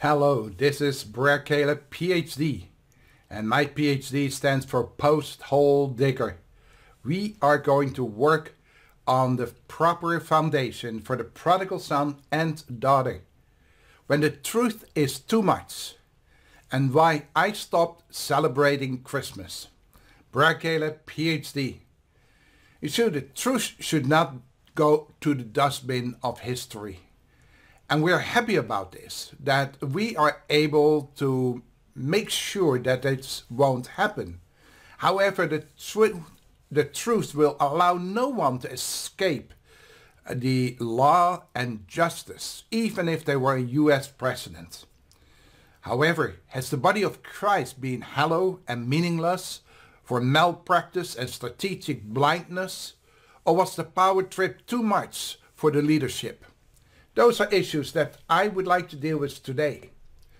Hello, this is Brer Caleb, PhD, and my PhD stands for Post-Hole Digger. We are going to work on the proper foundation for the prodigal son and daughter. When the truth is too much, and why I stopped celebrating Christmas. Brer Caleb, PhD. You see, the truth should not go to the dustbin of history. And we're happy about this, that we are able to make sure that it won't happen. However, the, tr- the truth will allow no one to escape the law and justice, even if they were a US president. However, has the body of Christ been hollow and meaningless for malpractice and strategic blindness? Or was the power trip too much for the leadership? Those are issues that I would like to deal with today.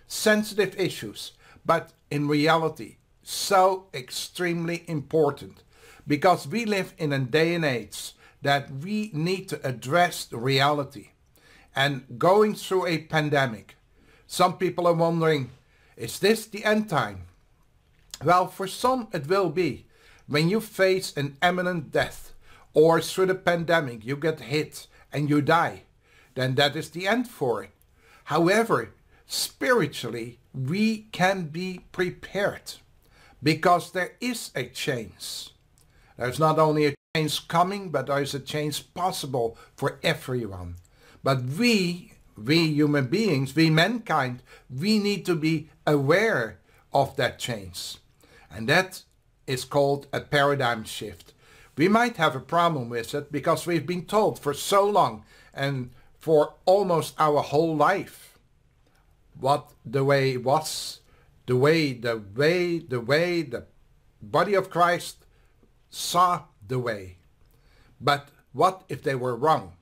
Sensitive issues, but in reality, so extremely important because we live in a day and age that we need to address the reality. And going through a pandemic, some people are wondering, is this the end time? Well, for some it will be. When you face an imminent death or through the pandemic you get hit and you die then that is the end for it. However, spiritually, we can be prepared because there is a change. There's not only a change coming, but there is a change possible for everyone. But we, we human beings, we mankind, we need to be aware of that change. And that is called a paradigm shift. We might have a problem with it because we've been told for so long and for almost our whole life what the way was, the way, the way, the way the body of Christ saw the way. But what if they were wrong?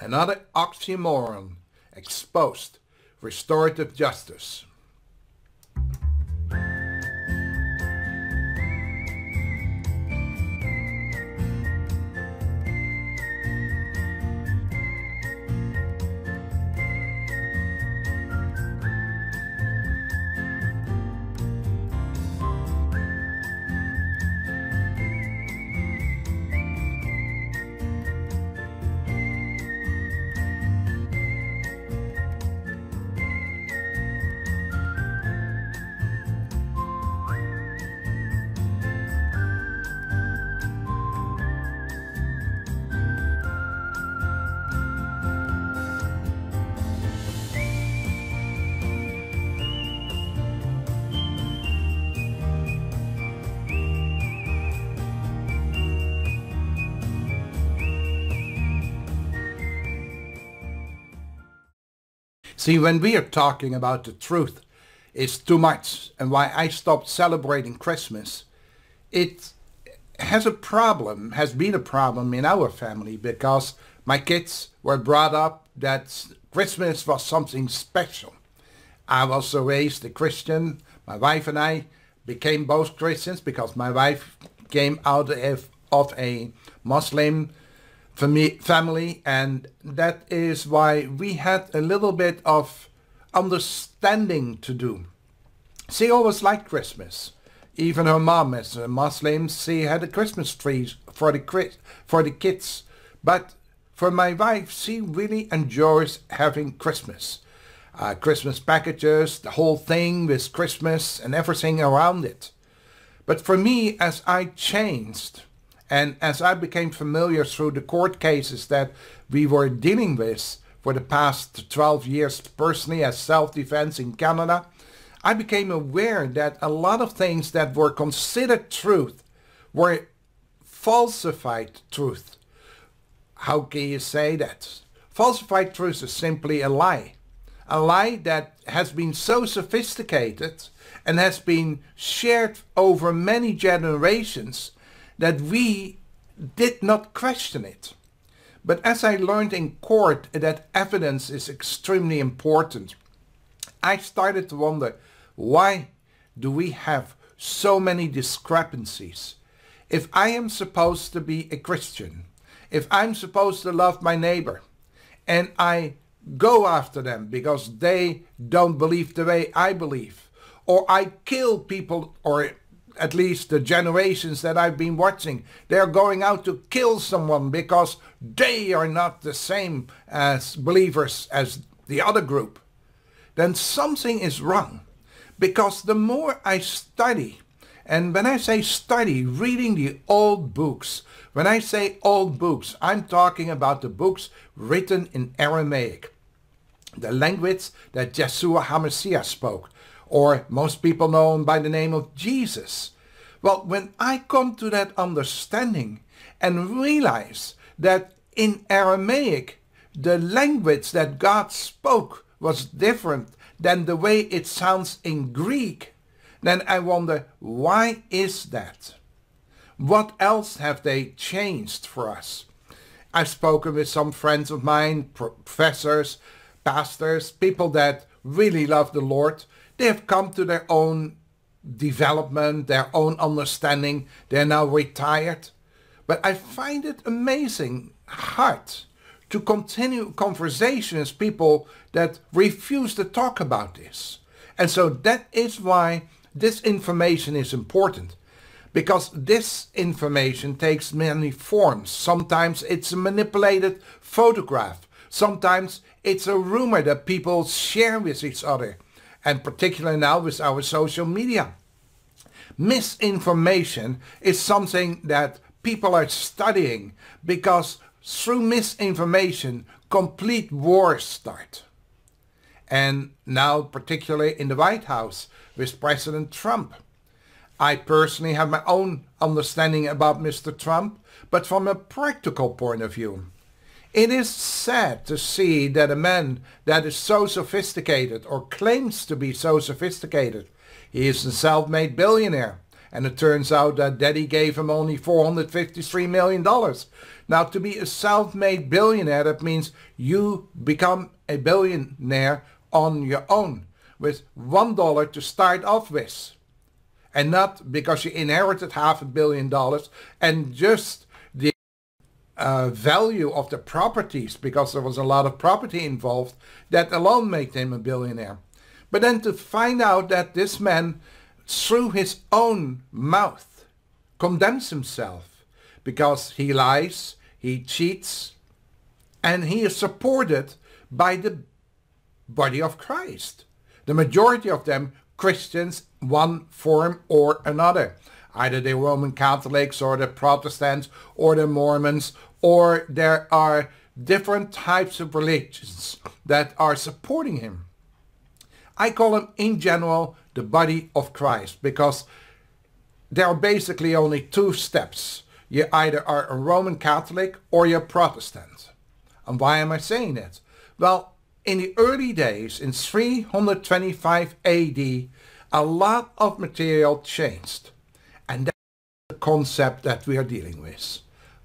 Another oxymoron exposed, restorative justice. See, when we are talking about the truth it's too much and why I stopped celebrating Christmas, it has a problem, has been a problem in our family because my kids were brought up that Christmas was something special. I was raised a Christian. My wife and I became both Christians because my wife came out of, of a Muslim family and that is why we had a little bit of understanding to do. She always liked Christmas. Even her mom as a Muslim, she had a Christmas tree for the, for the kids. But for my wife, she really enjoys having Christmas. Uh, Christmas packages, the whole thing with Christmas and everything around it. But for me, as I changed, and as I became familiar through the court cases that we were dealing with for the past 12 years personally as self-defense in Canada, I became aware that a lot of things that were considered truth were falsified truth. How can you say that? Falsified truth is simply a lie. A lie that has been so sophisticated and has been shared over many generations that we did not question it. But as I learned in court that evidence is extremely important, I started to wonder why do we have so many discrepancies? If I am supposed to be a Christian, if I'm supposed to love my neighbor, and I go after them because they don't believe the way I believe. Or I kill people, or at least the generations that I've been watching, they're going out to kill someone because they are not the same as believers as the other group. Then something is wrong. Because the more I study, and when I say study, reading the old books, when I say old books, I'm talking about the books written in Aramaic, the language that Yeshua HaMashiach spoke, or most people know him by the name of Jesus. Well, when I come to that understanding and realize that in Aramaic, the language that God spoke was different than the way it sounds in Greek, then I wonder, why is that? What else have they changed for us? I've spoken with some friends of mine, professors, pastors, people that really love the Lord. They have come to their own development, their own understanding. They're now retired. But I find it amazing, hard to continue conversations people that refuse to talk about this. And so that is why this information is important because this information takes many forms. Sometimes it's a manipulated photograph. Sometimes it's a rumor that people share with each other. And particularly now with our social media. Misinformation is something that people are studying because through misinformation, complete wars start. And now particularly in the White House with President Trump. I personally have my own understanding about Mr. Trump, but from a practical point of view. It is sad to see that a man that is so sophisticated or claims to be so sophisticated, he is a self-made billionaire. And it turns out that daddy gave him only $453 million. Now to be a self-made billionaire, that means you become a billionaire on your own with $1 to start off with and not because you inherited half a billion dollars and just uh, value of the properties because there was a lot of property involved that alone made him a billionaire. But then to find out that this man through his own mouth condemns himself because he lies, he cheats, and he is supported by the body of Christ. The majority of them Christians one form or another. Either the Roman Catholics or the Protestants or the Mormons or there are different types of religions that are supporting him. I call them in general the body of Christ because there are basically only two steps. You either are a Roman Catholic or you're Protestant. And why am I saying that? Well, in the early days, in 325 AD, a lot of material changed. Concept that we are dealing with.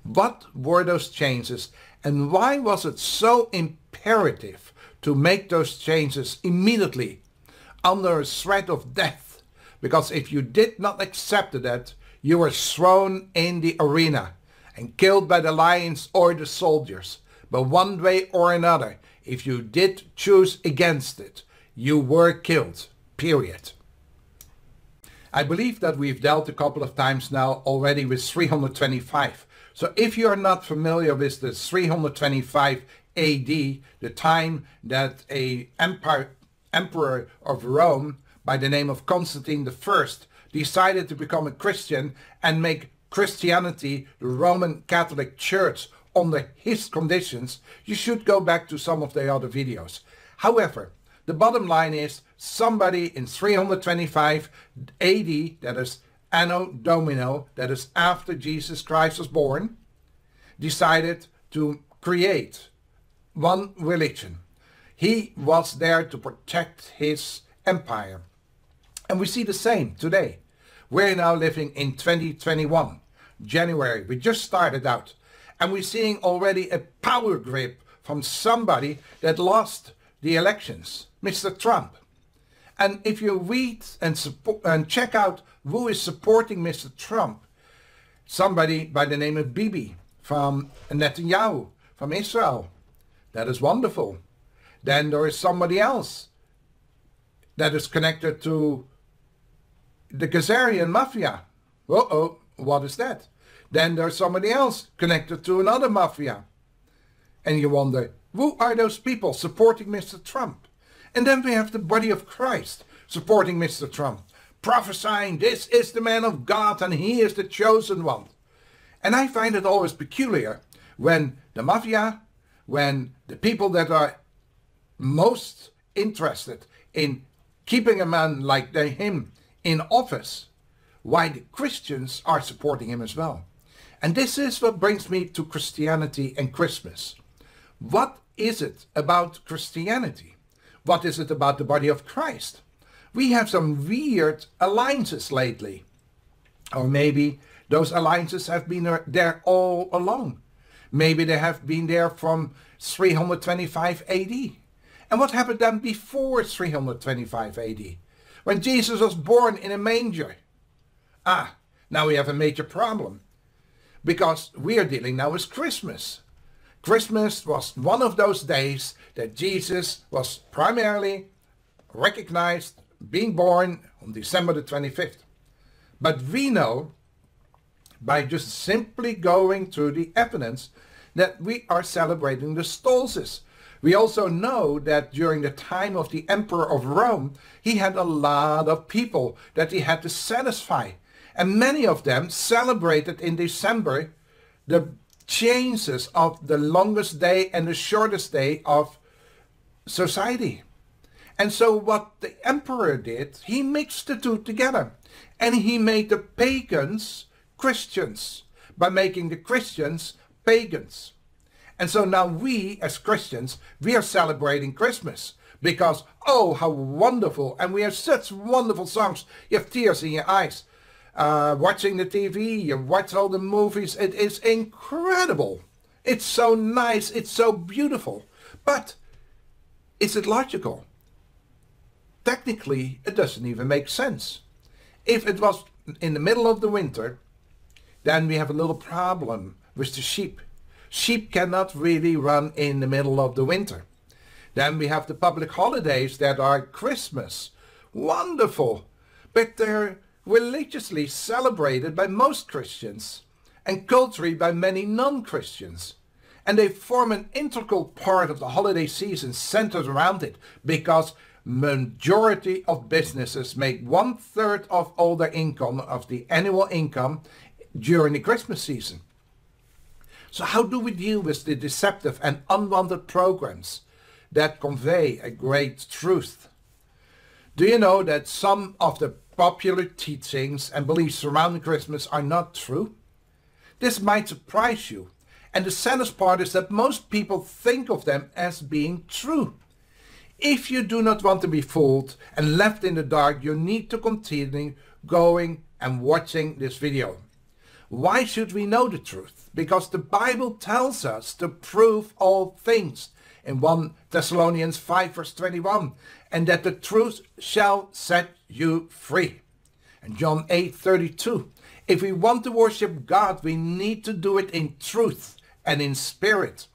What were those changes and why was it so imperative to make those changes immediately under a threat of death? Because if you did not accept that, you were thrown in the arena and killed by the lions or the soldiers. But one way or another, if you did choose against it, you were killed. Period. I believe that we've dealt a couple of times now already with 325. So if you are not familiar with the 325 AD, the time that a empire, emperor of Rome by the name of Constantine I decided to become a Christian and make Christianity the Roman Catholic Church under his conditions, you should go back to some of the other videos. However, the bottom line is somebody in 325 AD, that is Anno Domino, that is after Jesus Christ was born, decided to create one religion. He was there to protect his empire. And we see the same today. We're now living in 2021, January. We just started out. And we're seeing already a power grip from somebody that lost the elections, Mr. Trump. And if you read and, support, and check out who is supporting Mr. Trump, somebody by the name of Bibi from Netanyahu, from Israel. That is wonderful. Then there is somebody else that is connected to the Khazarian mafia. Uh-oh, what is that? Then there's somebody else connected to another mafia. And you wonder, who are those people supporting Mr. Trump? And then we have the body of Christ supporting Mr. Trump, prophesying this is the man of God and he is the chosen one. And I find it always peculiar when the mafia, when the people that are most interested in keeping a man like him in office, why the Christians are supporting him as well. And this is what brings me to Christianity and Christmas. What is it about Christianity? What is it about the body of Christ? We have some weird alliances lately. Or maybe those alliances have been there all along. Maybe they have been there from 325 AD. And what happened then before 325 AD? When Jesus was born in a manger. Ah, now we have a major problem. Because we are dealing now with Christmas. Christmas was one of those days that Jesus was primarily recognized being born on December the 25th. But we know by just simply going through the evidence that we are celebrating the solstice. We also know that during the time of the Emperor of Rome, he had a lot of people that he had to satisfy. And many of them celebrated in December the changes of the longest day and the shortest day of society. And so what the emperor did, he mixed the two together. And he made the pagans Christians by making the Christians pagans. And so now we as Christians, we are celebrating Christmas because, oh, how wonderful. And we have such wonderful songs. You have tears in your eyes uh, watching the TV, you watch all the movies. It is incredible. It's so nice. It's so beautiful. But is it logical? Technically, it doesn't even make sense. If it was in the middle of the winter, then we have a little problem with the sheep. Sheep cannot really run in the middle of the winter. Then we have the public holidays that are Christmas. Wonderful. But they're religiously celebrated by most Christians and culturally by many non-Christians. And they form an integral part of the holiday season centered around it because majority of businesses make one third of all their income of the annual income during the Christmas season. So how do we deal with the deceptive and unwanted programs that convey a great truth? Do you know that some of the popular teachings and beliefs surrounding Christmas are not true? This might surprise you, and the saddest part is that most people think of them as being true. If you do not want to be fooled and left in the dark, you need to continue going and watching this video. Why should we know the truth? Because the Bible tells us to prove all things in 1 Thessalonians 5 verse 21 and that the truth shall set you free. And John 8 32 if we want to worship God we need to do it in truth and in spirit.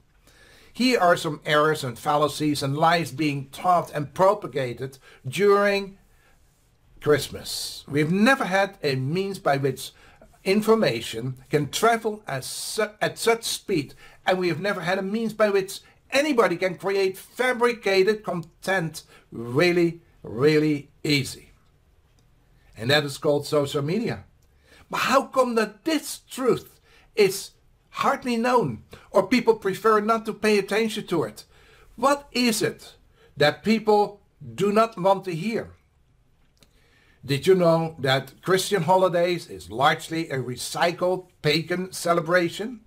Here are some errors and fallacies and lies being taught and propagated during Christmas. We've never had a means by which information can travel su at such speed and we have never had a means by which anybody can create fabricated content really, really easy. And that is called social media. But how come that this truth is hardly known or people prefer not to pay attention to it? What is it that people do not want to hear? Did you know that Christian holidays is largely a recycled pagan celebration?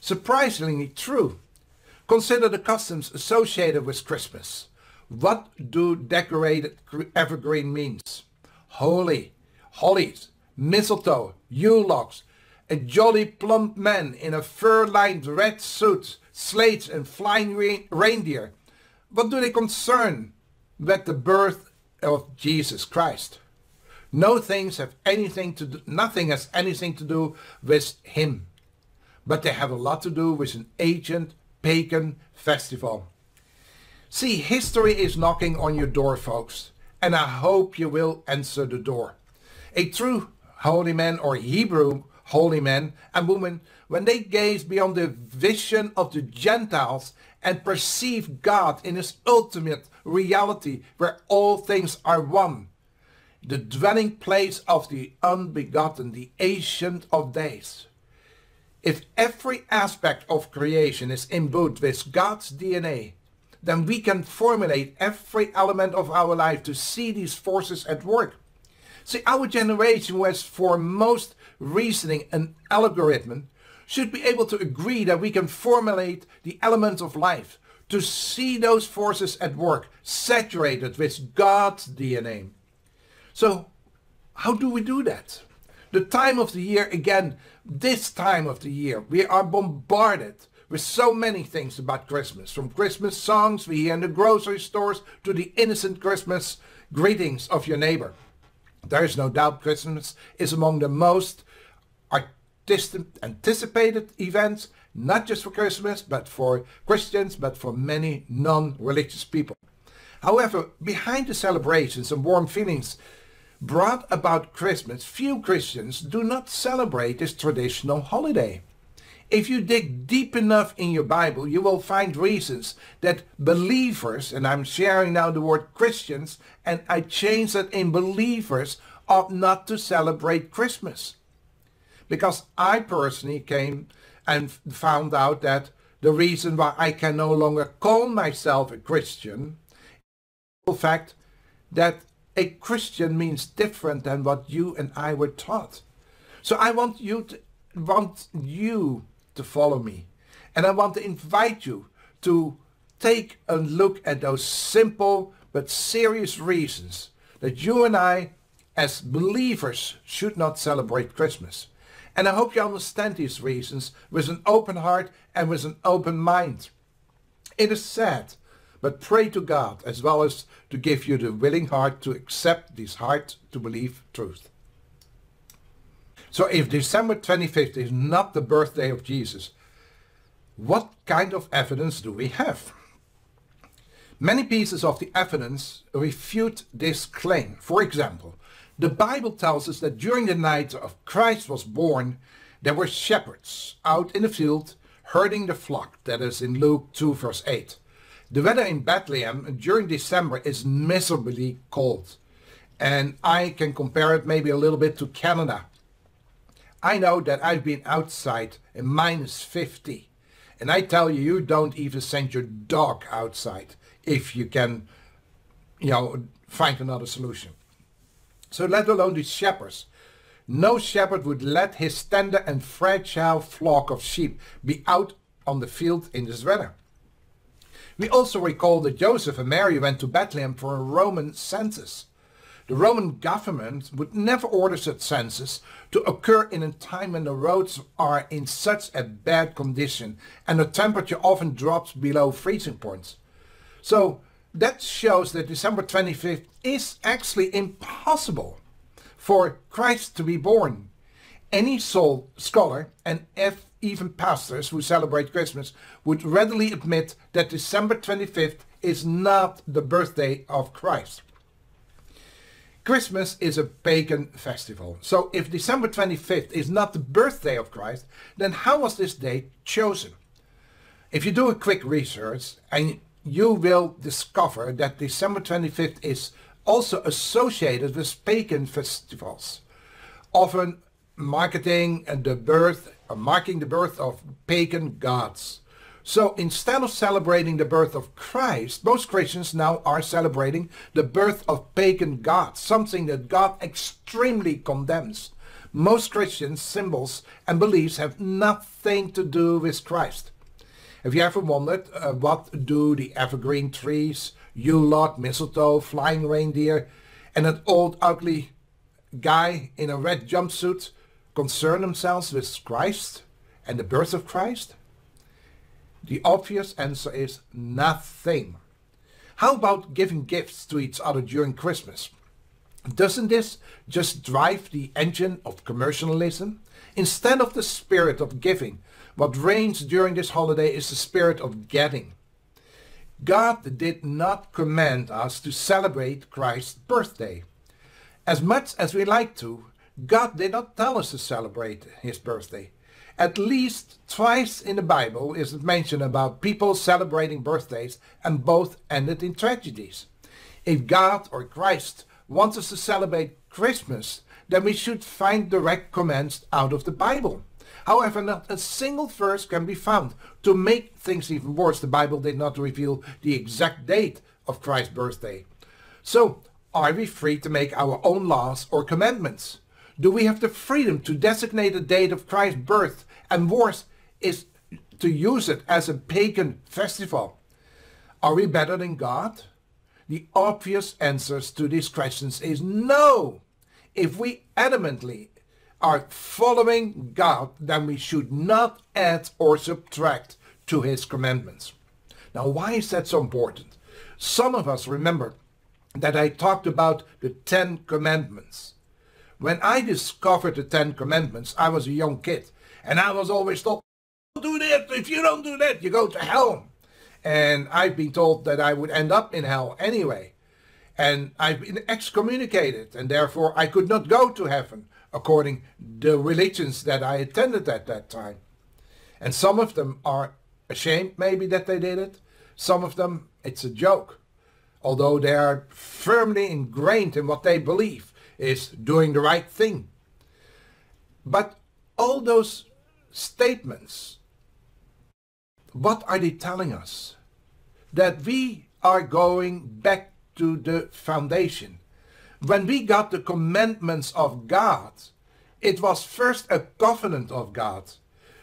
Surprisingly true. Consider the customs associated with Christmas. What do decorated evergreen means? Holy, hollies, mistletoe, Yule logs, a jolly plump man in a fur-lined red suit, slates and flying re reindeer. What do they concern with the birth of Jesus Christ? No things have anything to do, nothing has anything to do with him. But they have a lot to do with an ancient pagan festival. See, history is knocking on your door, folks, and I hope you will answer the door. A true holy man or Hebrew holy men and women when they gaze beyond the vision of the Gentiles and perceive God in his ultimate reality where all things are one, the dwelling place of the unbegotten, the ancient of days. If every aspect of creation is imbued with God's DNA, then we can formulate every element of our life to see these forces at work. See, our generation was for most reasoning and algorithm should be able to agree that we can formulate the elements of life to see those forces at work saturated with God's DNA. So how do we do that? The time of the year, again, this time of the year, we are bombarded with so many things about Christmas. From Christmas songs we hear in the grocery stores to the innocent Christmas greetings of your neighbor. There is no doubt Christmas is among the most anticipated events, not just for Christmas, but for Christians, but for many non-religious people. However, behind the celebrations and warm feelings brought about Christmas, few Christians do not celebrate this traditional holiday. If you dig deep enough in your Bible, you will find reasons that believers, and I'm sharing now the word Christians, and I change that in believers, ought not to celebrate Christmas. Because I personally came and found out that the reason why I can no longer call myself a Christian is the fact that a Christian means different than what you and I were taught. So I want you to want you to follow me. And I want to invite you to take a look at those simple but serious reasons that you and I as believers should not celebrate Christmas. And I hope you understand these reasons with an open heart and with an open mind. It is sad, but pray to God as well as to give you the willing heart to accept this hard to believe truth. So if December 25th is not the birthday of Jesus, what kind of evidence do we have? Many pieces of the evidence refute this claim. For example, the Bible tells us that during the night of Christ was born, there were shepherds out in the field herding the flock. That is in Luke 2 verse 8. The weather in Bethlehem during December is miserably cold. And I can compare it maybe a little bit to Canada. I know that I've been outside in minus 50. And I tell you, you don't even send your dog outside if you can, you know, find another solution. So let alone the shepherds. No shepherd would let his tender and fragile flock of sheep be out on the field in this weather. We also recall that Joseph and Mary went to Bethlehem for a Roman census. The Roman government would never order such census to occur in a time when the roads are in such a bad condition and the temperature often drops below freezing points. So that shows that December 25th is actually impossible for Christ to be born. Any soul scholar and even pastors who celebrate Christmas would readily admit that December 25th is not the birthday of Christ. Christmas is a pagan festival. So if December 25th is not the birthday of Christ, then how was this date chosen? If you do a quick research and you will discover that December 25th is also associated with pagan festivals, often marketing and the birth, or marking the birth of pagan gods. So instead of celebrating the birth of Christ, most Christians now are celebrating the birth of pagan gods, something that God extremely condemns. Most Christian symbols and beliefs have nothing to do with Christ. Have you ever wondered uh, what do the evergreen trees, Yule mistletoe, flying reindeer, and that old ugly guy in a red jumpsuit concern themselves with Christ and the birth of Christ? The obvious answer is nothing. How about giving gifts to each other during Christmas? Doesn't this just drive the engine of commercialism? Instead of the spirit of giving, what reigns during this holiday is the spirit of getting. God did not command us to celebrate Christ's birthday. As much as we like to, God did not tell us to celebrate his birthday. At least twice in the Bible is it mentioned about people celebrating birthdays and both ended in tragedies. If God or Christ wants us to celebrate Christmas, then we should find direct commands out of the Bible. However, not a single verse can be found. To make things even worse, the Bible did not reveal the exact date of Christ's birthday. So, are we free to make our own laws or commandments? Do we have the freedom to designate a date of Christ's birth and worse is to use it as a pagan festival? Are we better than God? The obvious answers to these questions is no. If we adamantly are following God, then we should not add or subtract to his commandments. Now, why is that so important? Some of us remember that I talked about the Ten Commandments. When I discovered the Ten Commandments, I was a young kid, and I was always told, do that, if you don't do that, you go to hell. And I've been told that I would end up in hell anyway. And I've been excommunicated, and therefore I could not go to heaven according the religions that I attended at that time. And some of them are ashamed maybe that they did it. Some of them, it's a joke. Although they are firmly ingrained in what they believe is doing the right thing. But all those statements, what are they telling us? That we are going back to the foundation when we got the commandments of God, it was first a covenant of God.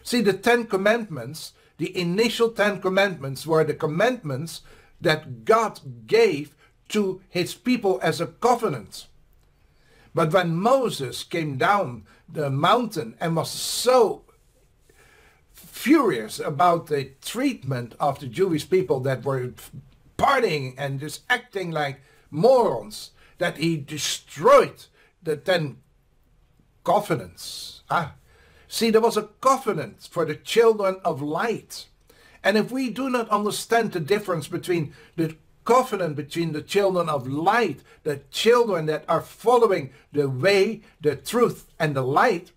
See, the Ten Commandments, the initial Ten Commandments were the commandments that God gave to his people as a covenant. But when Moses came down the mountain and was so furious about the treatment of the Jewish people that were partying and just acting like morons, that he destroyed the ten covenants. Ah, see, there was a covenant for the children of light. And if we do not understand the difference between the covenant between the children of light, the children that are following the way, the truth, and the light,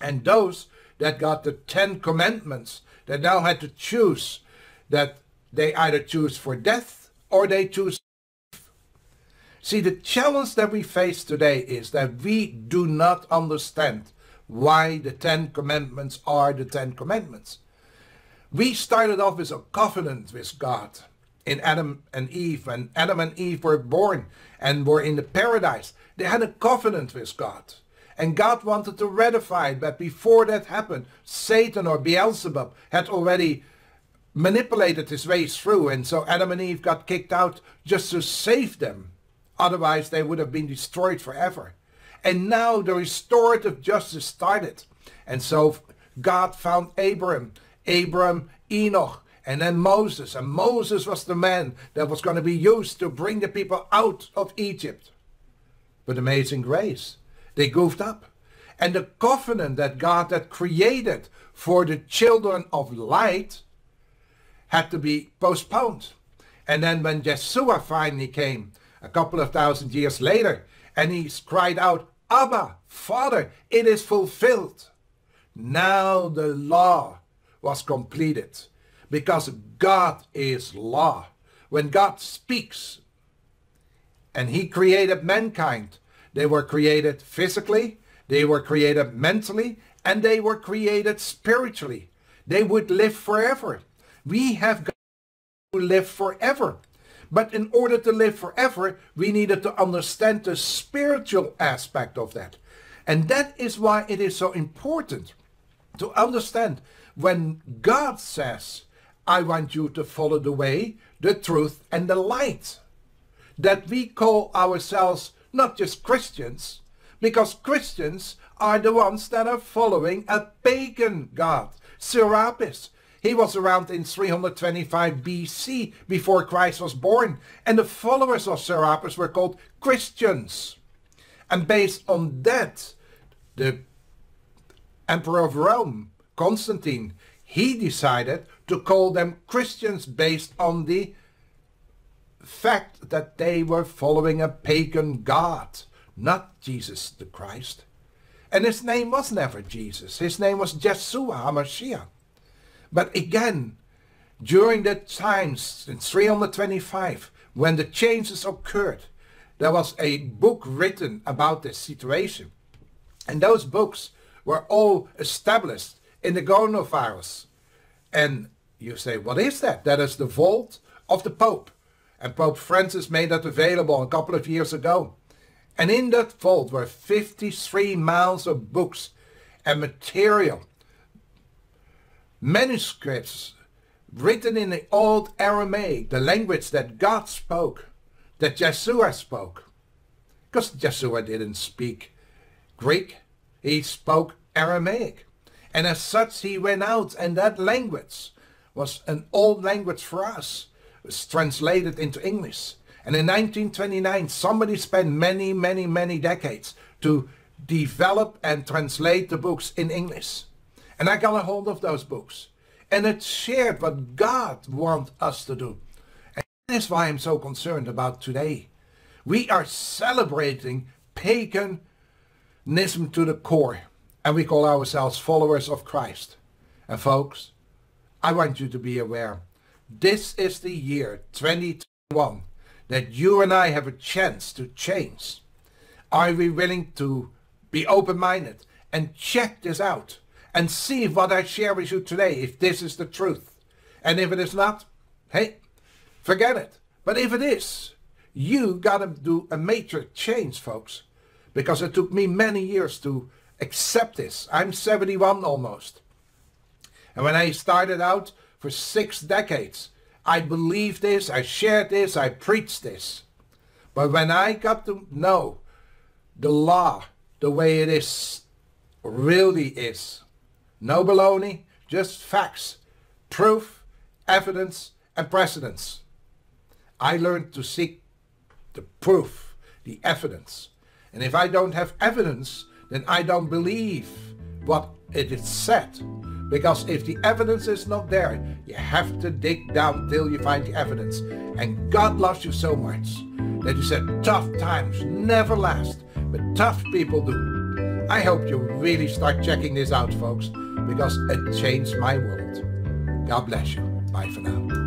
and those that got the Ten Commandments, that now had to choose that they either choose for death or they choose See, the challenge that we face today is that we do not understand why the Ten Commandments are the Ten Commandments. We started off with a covenant with God in Adam and Eve. When Adam and Eve were born and were in the paradise, they had a covenant with God. And God wanted to ratify it, but before that happened, Satan or Beelzebub had already manipulated his ways through. And so Adam and Eve got kicked out just to save them. Otherwise, they would have been destroyed forever. And now the restorative justice started. And so God found Abram, Abram, Enoch, and then Moses. And Moses was the man that was going to be used to bring the people out of Egypt. But amazing grace, they goofed up. And the covenant that God had created for the children of light had to be postponed. And then when Yeshua finally came, a couple of thousand years later, and he cried out, Abba, Father, it is fulfilled. Now the law was completed because God is law. When God speaks and he created mankind, they were created physically, they were created mentally, and they were created spiritually. They would live forever. We have got to live forever. But in order to live forever, we needed to understand the spiritual aspect of that. And that is why it is so important to understand when God says, I want you to follow the way, the truth, and the light. That we call ourselves not just Christians, because Christians are the ones that are following a pagan God, Serapis, he was around in 325 BC before Christ was born, and the followers of Serapis were called Christians. And based on that, the Emperor of Rome, Constantine, he decided to call them Christians based on the fact that they were following a pagan god, not Jesus the Christ. And his name was never Jesus. His name was Yeshua HaMashiach. But again, during the times in 325, when the changes occurred, there was a book written about this situation. And those books were all established in the coronavirus. And you say, what is that? That is the vault of the Pope. And Pope Francis made that available a couple of years ago. And in that vault were 53 miles of books and material, manuscripts written in the old Aramaic, the language that God spoke, that Yeshua spoke. Because Yeshua didn't speak Greek, he spoke Aramaic. And as such, he went out, and that language was an old language for us. Was translated into English. And in 1929, somebody spent many, many, many decades to develop and translate the books in English. And I got a hold of those books. And it shared what God wants us to do. And that's why I'm so concerned about today. We are celebrating paganism to the core. And we call ourselves followers of Christ. And folks, I want you to be aware. This is the year 2021 that you and I have a chance to change. Are we willing to be open-minded and check this out and see what I share with you today, if this is the truth? And if it is not, hey, forget it. But if it is, you got to do a major change, folks, because it took me many years to accept this. I'm 71 almost. And when I started out for six decades, I believed this, I shared this, I preached this. But when I got to know the law the way it is, really is, no baloney, just facts, proof, evidence, and precedence. I learned to seek the proof, the evidence. And if I don't have evidence, then I don't believe what it is said. Because if the evidence is not there, you have to dig down till you find the evidence. And God loves you so much that he said tough times never last, but tough people do. I hope you really start checking this out, folks, because it changed my world. God bless you. Bye for now.